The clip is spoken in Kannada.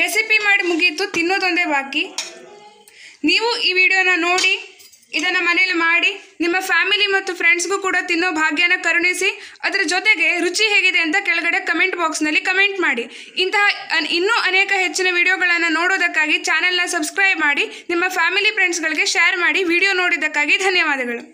ರೆಸಿಪಿ ಮಾಡಿ ಮುಗೀತು ತಿನ್ನೋದೊಂದೇ ಬಾಕಿ. ನೀವು ಈ ವಿಡಿಯೋನ ನೋಡಿ, ಇದನ್ನು ಮನೇಲಿ ಮಾಡಿ, ನಿಮ್ಮ ಫ್ಯಾಮಿಲಿ ಮತ್ತು ಫ್ರೆಂಡ್ಸ್ಗೂ ಕೂಡ ತಿನ್ನೋ ಭಾಗ್ಯನ ಕರುಣಿಸಿ, ಅದರ ಜೊತೆಗೆ ರುಚಿ ಹೇಗಿದೆ ಅಂತ ಕೆಳಗಡೆ ಕಮೆಂಟ್ ಬಾಕ್ಸ್ನಲ್ಲಿ ಕಮೆಂಟ್ ಮಾಡಿ. ಇಂತಹ ಇನ್ನೂ ಅನೇಕ ಹೆಚ್ಚಿನ ವಿಡಿಯೋಗಳನ್ನು ನೋಡೋದಕ್ಕಾಗಿ ಚಾನೆಲ್ನ ಸಬ್ಸ್ಕ್ರೈಬ್ ಮಾಡಿ, ನಿಮ್ಮ ಫ್ಯಾಮಿಲಿ ಫ್ರೆಂಡ್ಸ್ಗಳಿಗೆ ಶೇರ್ ಮಾಡಿ, ವಿಡಿಯೋ ನೋಡಿದ್ದಕ್ಕಾಗಿ ಧನ್ಯವಾದಗಳು.